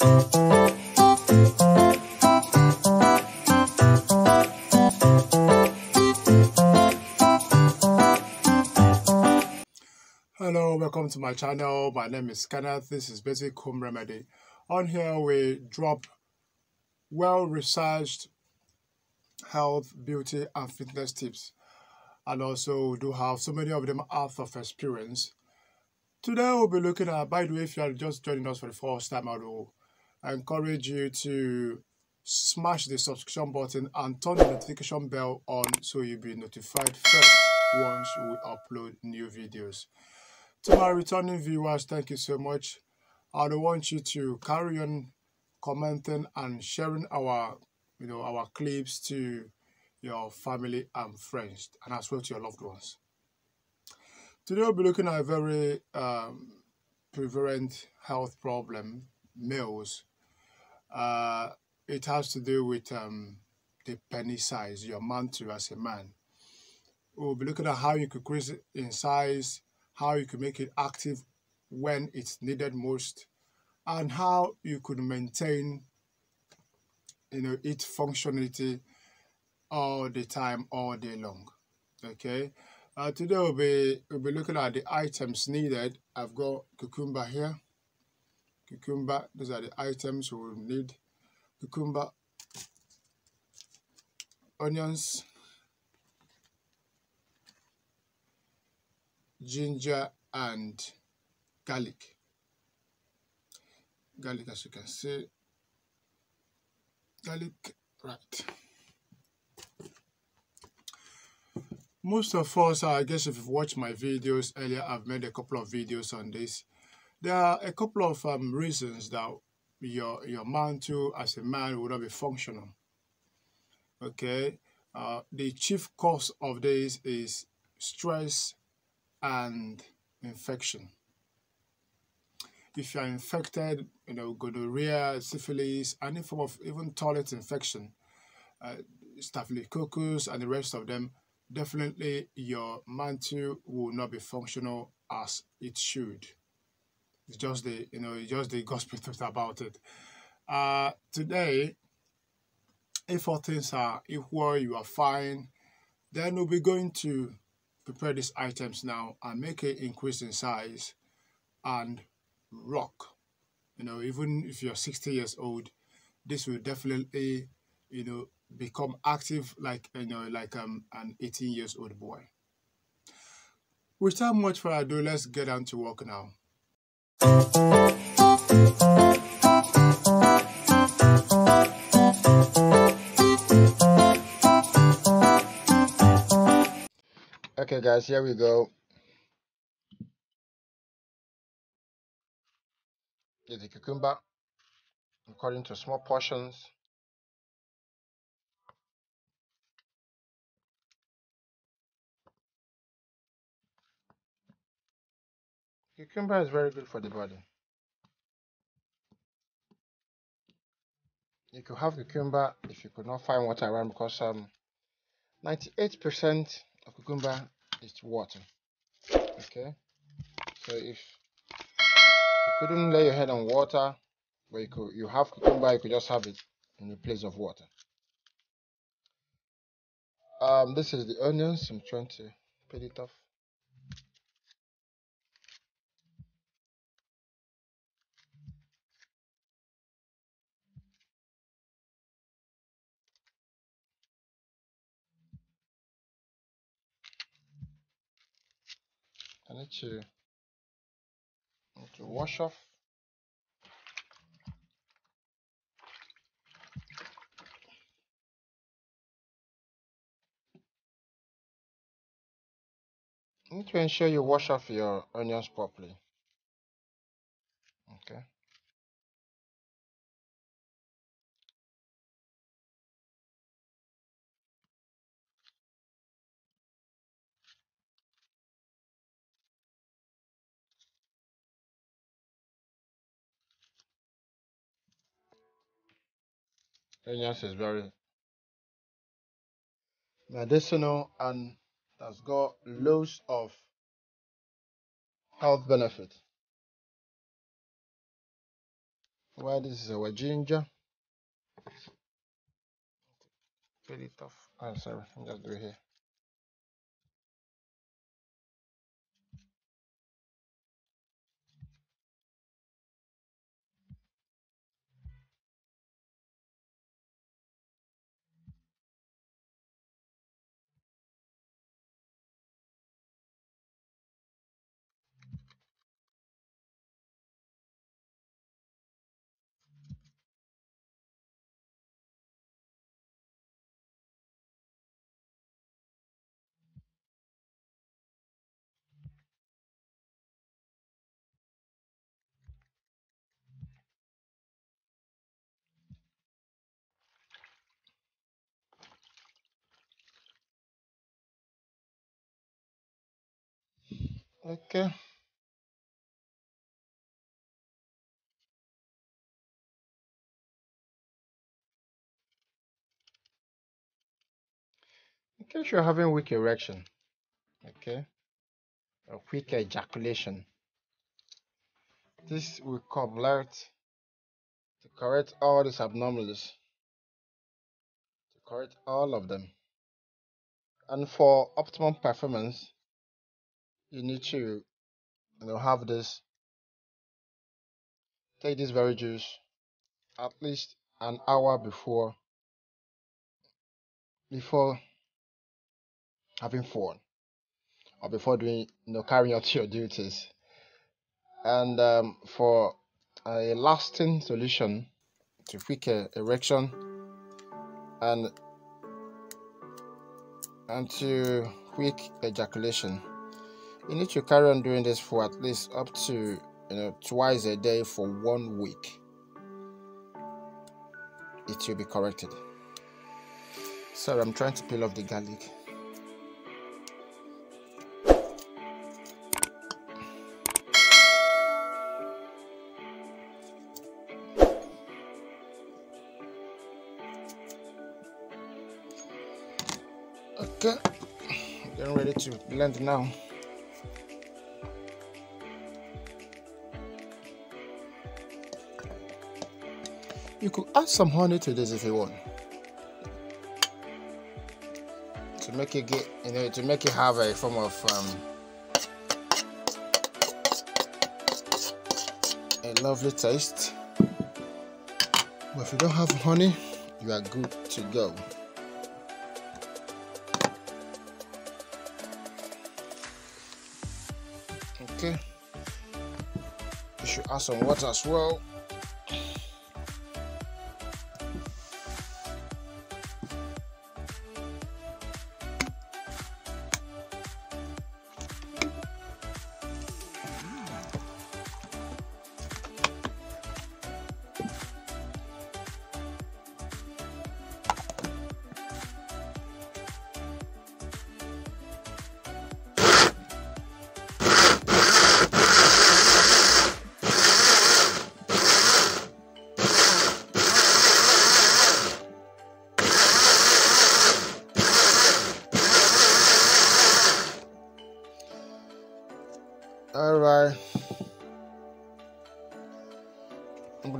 Hello, welcome to my channel. My name is Kenneth. This is Basic Home Remedy. On here, we drop well researched health, beauty, and fitness tips. And also, we do have so many of them out of experience. Today, we'll be looking at, by the way, if you are just joining us for the first time, I will encourage you to smash the subscription button and turn the notification bell on so you'll be notified first once we upload new videos. To my returning viewers, thank you so much. I don't want you to carry on commenting and sharing our, you know, our clips to your family and friends, and as well to your loved ones. Today we'll be looking at a very um, prevalent health problem, males. Uh, it has to do with um, the penis size, your mantle as a man. We'll be looking at how you could increase it in size, how you can make it active when it's needed most, and how you could maintain you know its functionality all the time, all day long. Okay. Uh, today we'll be we'll be looking at the items needed. I've got cucumber here. Cucumber, these are the items we'll need. Cucumber, onions, ginger and garlic. Garlic as you can see. Garlic, right. Most of us, I guess if you've watched my videos earlier, I've made a couple of videos on this. There are a couple of um, reasons that your your mantle as a man will not be functional. Okay, uh, the chief cause of this is stress and infection. If you are infected, you know, gonorrhea, syphilis, any form of even toilet infection, uh, staphylococcus, and the rest of them, definitely your mantle will not be functional as it should. It's just the, you know, it's just the gospel truth about it. Uh, today, if all things are equal, you are fine, then we'll be going to prepare these items now and make it increase in size and rock. You know, even if you're 60 years old, this will definitely, you know, become active like you know, like um an 18 years old boy. Without much further ado, let's get down to work now. Okay guys, here we go. Get the cucumber according to small portions. Cucumber is very good for the body. You could have cucumber if you could not find water around because um 98% of cucumber is water. Okay, so if you couldn't lay your head on water, but you could you have cucumber, you could just have it in the place of water. Um, this is the onions. I'm trying to peel it off. I need to, need to wash off need to ensure you wash off your onions properly. Okay. Onions is very medicinal and has got loads of health benefits. Well, this is our ginger. Peel it off. Oh, sorry, I'm just do it here. Okay. In case you're having weak erection, okay, or quick ejaculation, this will complete to correct all these abnormalities, to correct all of them. And for optimum performance, you need to you know have this take this very juice at least an hour before before having fun or before doing you know carrying out your duties. And um, for a lasting solution to quick erection and and to quick ejaculation you need to carry on doing this for at least up to you know twice a day for one week. It will be corrected. Sorry i'm trying to peel off the garlic. Okay. Getting ready to blend now You could add some honey to this if you want. To make it get, you know, to make it have a form of um, a lovely taste. But if you don't have honey, you are good to go. Okay. You should add some water as well.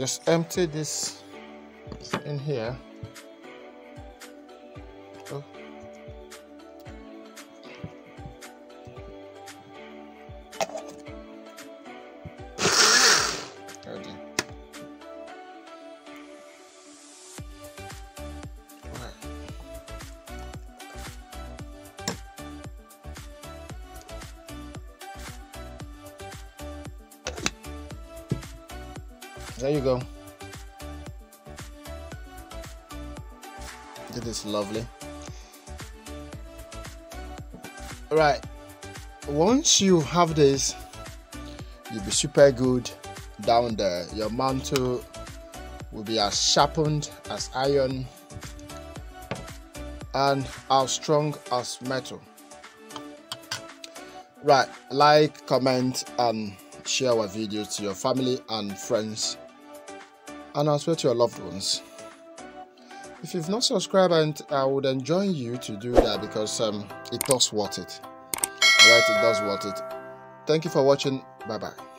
Just empty this in here oh. There you go. It is lovely. Right. Once you have this, you'll be super good down there. Your mantle will be as sharpened as iron and as strong as metal. Right, like, comment, and share our video to your family and friends and as well to your loved ones. If you've not subscribed, and I would enjoy you to do that because um, it does worth it. Alright, it does worth it. Thank you for watching. Bye bye.